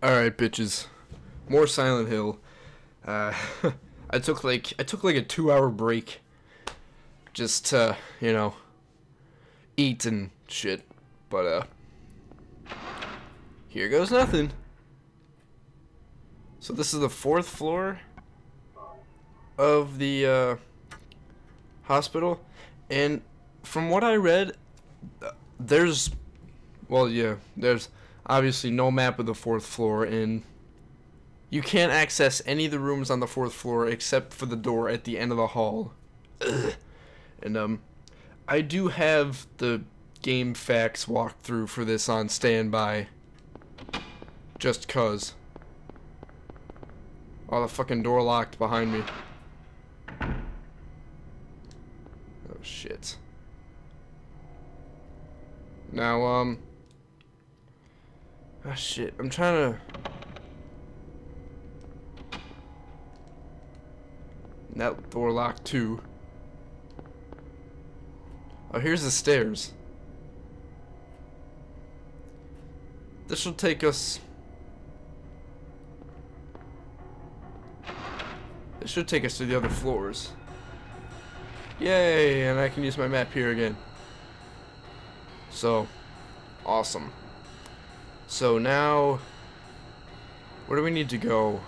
Alright, bitches. More Silent Hill. Uh, I took like I took like a two hour break just to, you know, eat and shit. But uh here goes nothing. So this is the fourth floor of the uh hospital and from what I read uh, there's well yeah, there's obviously no map of the fourth floor and you can't access any of the rooms on the fourth floor except for the door at the end of the hall. Ugh. And um I do have the GameFAQs walkthrough for this on standby. Just cuz. Oh, the fucking door locked behind me. Oh shit. Now, um... Ah, shit. I'm trying to... That door locked too. Oh, here's the stairs. This will take us... This should take us to the other floors. Yay, and I can use my map here again. So, awesome. So now, where do we need to go?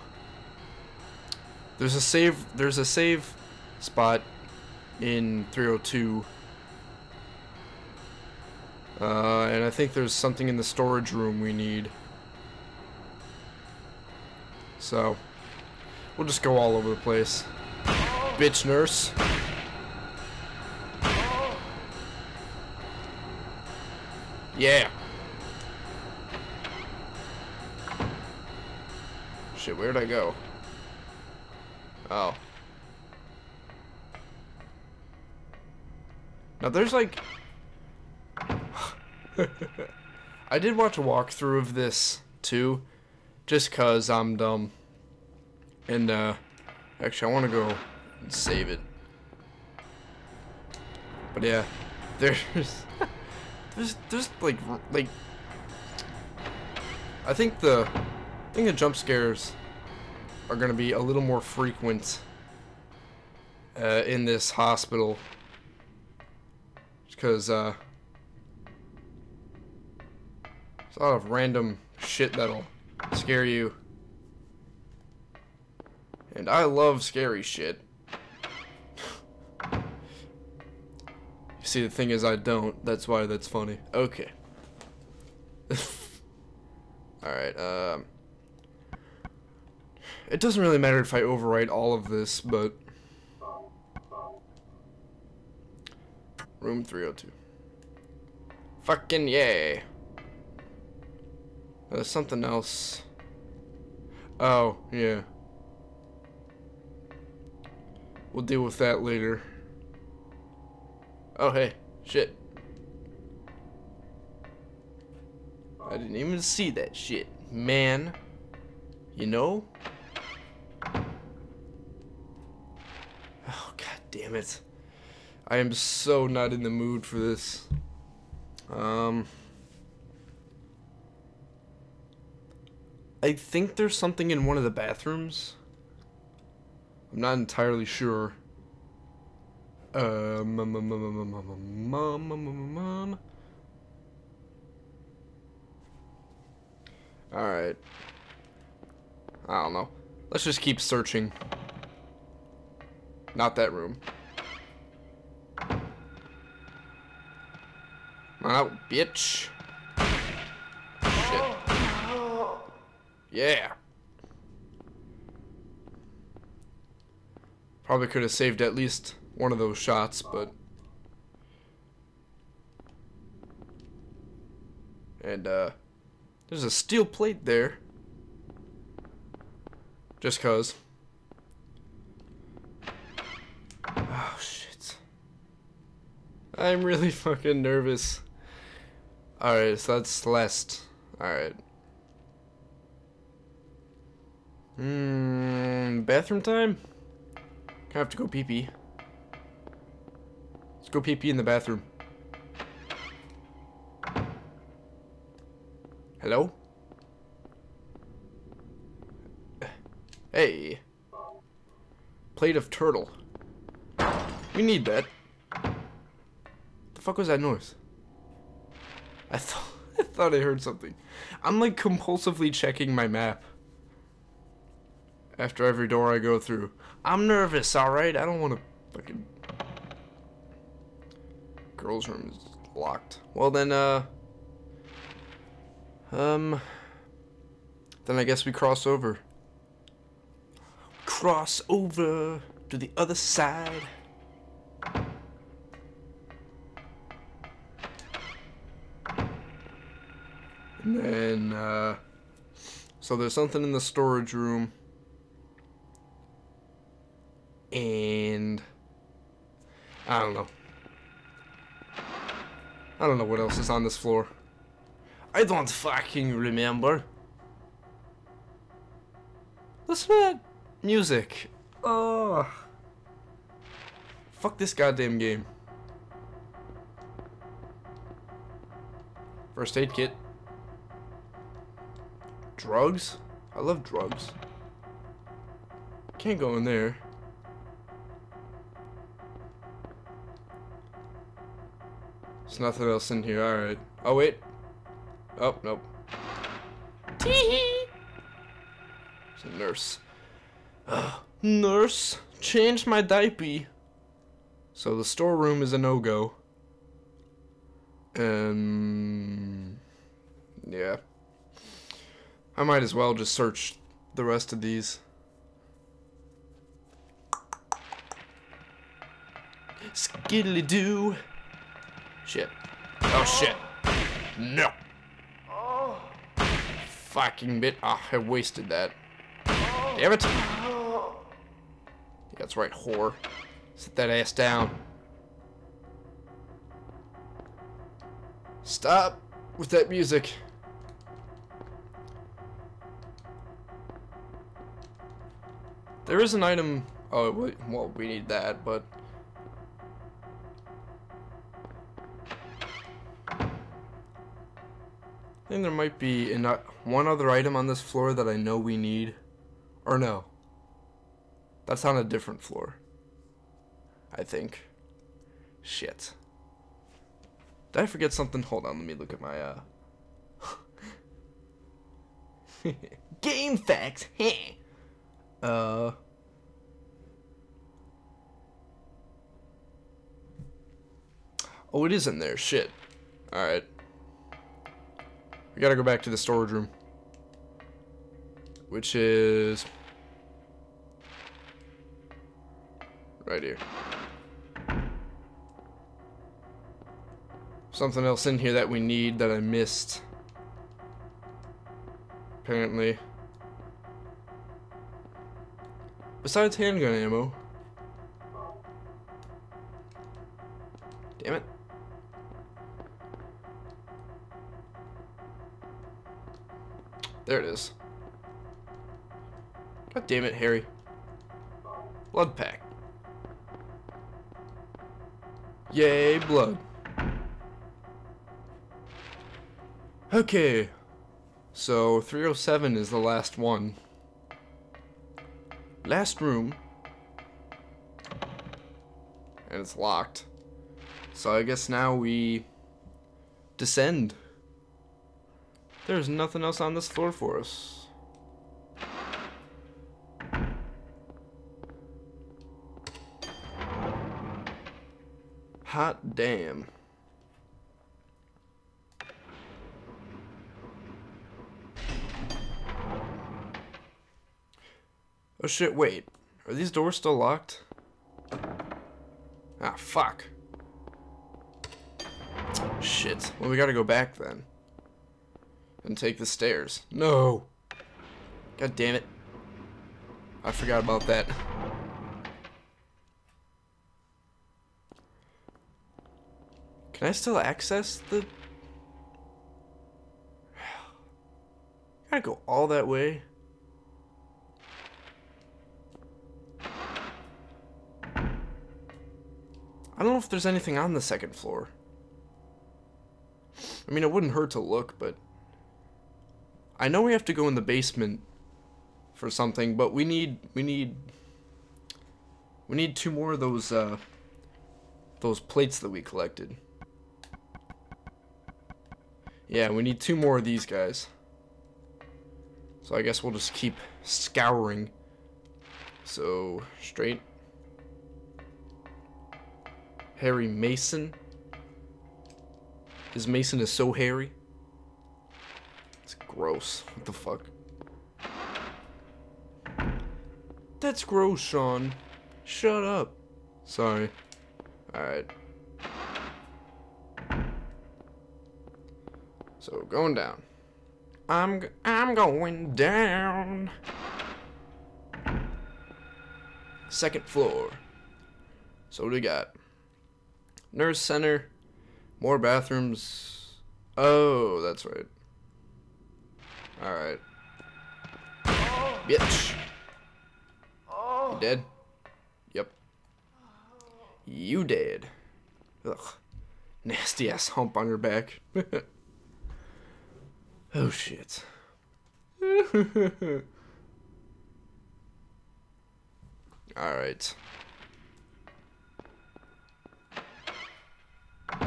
There's a save. There's a save spot in 302. Uh, and I think there's something in the storage room we need. So, we'll just go all over the place. Bitch nurse. Yeah. Shit, where'd I go? Oh. Now there's like... I did watch a walkthrough of this too, just cause I'm dumb. And uh, actually I want to go and save it. But yeah, there's... There's, there's like, like, I think the, I think the jump scares are gonna be a little more frequent uh, in this hospital, because uh, there's a lot of random shit that'll scare you, and I love scary shit. You see, the thing is, I don't. That's why that's funny. Okay. Alright, um... It doesn't really matter if I overwrite all of this, but... Room 302. Fucking yay! There's something else. Oh, yeah. We'll deal with that later. Oh, hey. Shit. I didn't even see that shit. Man. You know? Damn it. I am so not in the mood for this. Um... I think there's something in one of the bathrooms. I'm not entirely sure. Uh, mum, mum, mum, mum, mum, mum, mum, mum. Alright. I don't know. Let's just keep searching. Not that room. Out, bitch. Shit. Yeah. Probably could have saved at least one of those shots, but... And, uh, there's a steel plate there. Just cause. Oh, shit. I'm really fucking nervous. Alright, so that's Celeste. Alright. Hmm, bathroom time? I have to go pee pee. Let's go pee pee in the bathroom. Hello? Hey. Plate of turtle. We need that. The fuck was that noise? I thought I thought I heard something. I'm like compulsively checking my map after every door I go through. I'm nervous, alright? I don't want to fucking... Girl's room is locked. Well then, uh... Um... Then I guess we cross over. Cross over to the other side. And uh... So there's something in the storage room. And... I don't know. I don't know what else is on this floor. I don't fucking remember. Listen to that music. Oh. Fuck this goddamn game. First aid kit. Drugs? I love drugs. Can't go in there. There's nothing else in here. Alright. Oh, wait. Oh, nope. Tee There's a nurse. Uh, nurse, change my diaper. So the storeroom is a no-go. And... Yeah. I might as well just search the rest of these. Skiddly-doo. Shit. Oh, shit. No. Fucking bit. Ah, oh, I wasted that. Damn it. That's right, whore. Sit that ass down. Stop with that music. There is an item... Oh, well, we need that, but... I think there might be an, uh, one other item on this floor that I know we need. Or no. That's on a different floor. I think. Shit. Did I forget something? Hold on, let me look at my, uh... GameFAQs! uh... Oh, it is in there. Shit. Alright. We gotta go back to the storage room. Which is... Right here. Something else in here that we need that I missed. Apparently. Besides handgun ammo. Damn it. There it is. God damn it, Harry. Blood pack. Yay, blood. Okay. So, 307 is the last one. Last room. And it's locked. So I guess now we descend. There's nothing else on this floor for us. Hot damn. Oh shit, wait. Are these doors still locked? Ah, fuck. Shit. Well, we gotta go back then and take the stairs. No! God damn it. I forgot about that. Can I still access the... Gotta go all that way. I don't know if there's anything on the second floor. I mean, it wouldn't hurt to look, but... I know we have to go in the basement for something, but we need we need we need two more of those uh those plates that we collected. Yeah, we need two more of these guys. So I guess we'll just keep scouring. So, straight. Harry Mason. His Mason is so hairy. It's gross. What the fuck? That's gross, Sean. Shut up. Sorry. Alright. So, going down. I'm, I'm going down. Second floor. So what do we got? Nurse center. More bathrooms. Oh, that's right. Alright. Bitch. You dead? Yep. You dead. Ugh. Nasty ass hump on your back. oh shit. Alright.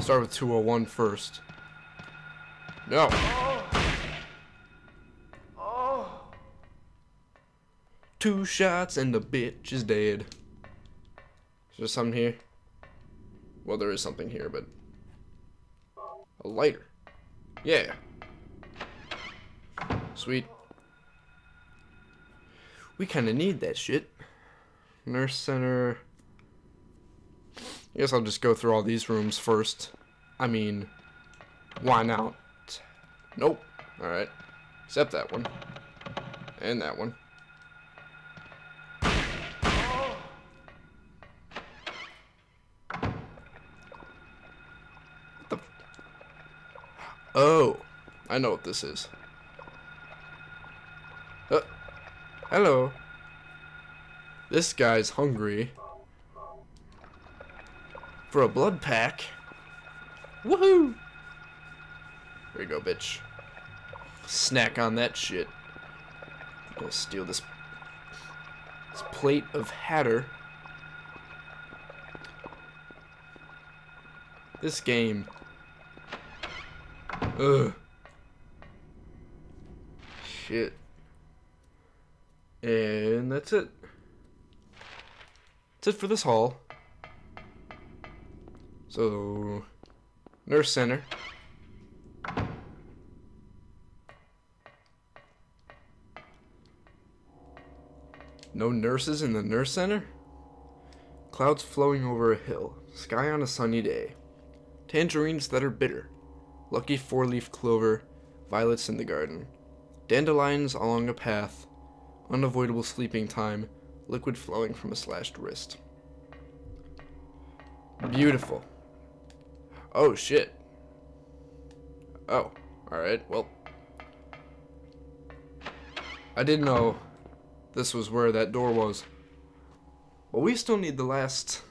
Start with 201 first. No. Two shots and the bitch is dead. Is there something here? Well, there is something here, but... A lighter. Yeah. Sweet. We kind of need that shit. Nurse center. I guess I'll just go through all these rooms first. I mean, why not? Nope. Alright. Except that one. And that one. What the? Oh. I know what this is. Uh, hello. This guy's hungry. For a blood pack. Woohoo! There you go, bitch. Snack on that shit. Gonna steal this, this plate of Hatter. This game. Ugh. Shit. And that's it. That's it for this haul. So, Nurse Center. No nurses in the nurse center? Clouds flowing over a hill. Sky on a sunny day. Tangerines that are bitter. Lucky four leaf clover. Violets in the garden. Dandelions along a path. Unavoidable sleeping time. Liquid flowing from a slashed wrist. Beautiful. Oh, shit. Oh, alright, well. I didn't know this was where that door was. Well, we still need the last...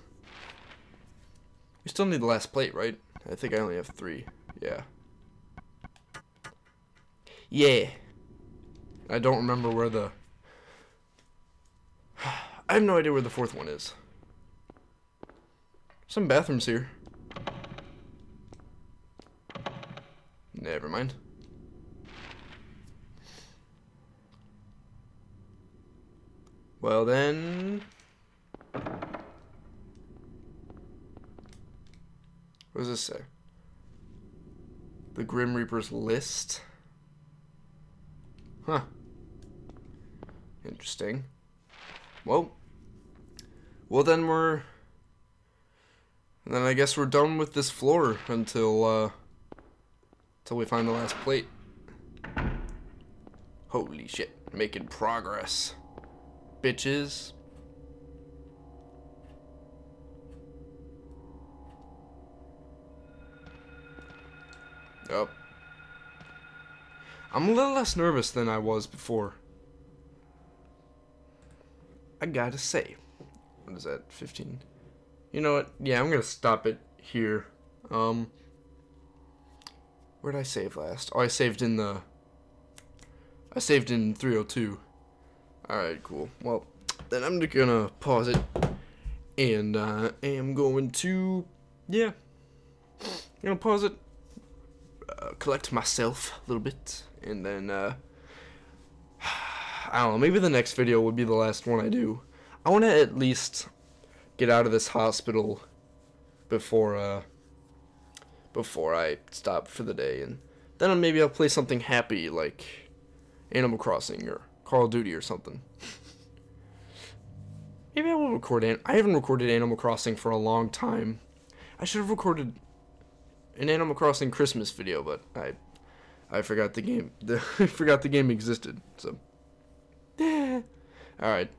We still need the last plate, right? I think I only have three. Yeah. Yeah. I don't remember where the... I have no idea where the fourth one is. Some bathrooms here. Never mind. Well then... What does this say? The Grim Reaper's list? Huh. Interesting. Well. Well then we're... Then I guess we're done with this floor until, uh... Until we find the last plate. Holy shit. Making progress bitches. Oh. I'm a little less nervous than I was before. I gotta say. What is that, 15? You know what? Yeah, I'm gonna stop it here. Um, where did I save last? Oh, I saved in the... I saved in 302. Alright, cool. Well, then I'm gonna pause it. And I am going to. Yeah. I'm gonna pause it. Uh, collect myself a little bit. And then, uh. I don't know. Maybe the next video would be the last one I do. I want to at least get out of this hospital before, uh. Before I stop for the day. And then maybe I'll play something happy like Animal Crossing or Call of Duty or something. Maybe I will record it. I haven't recorded Animal Crossing for a long time. I should have recorded an Animal Crossing Christmas video, but I I forgot the game. I forgot the game existed. So, all right.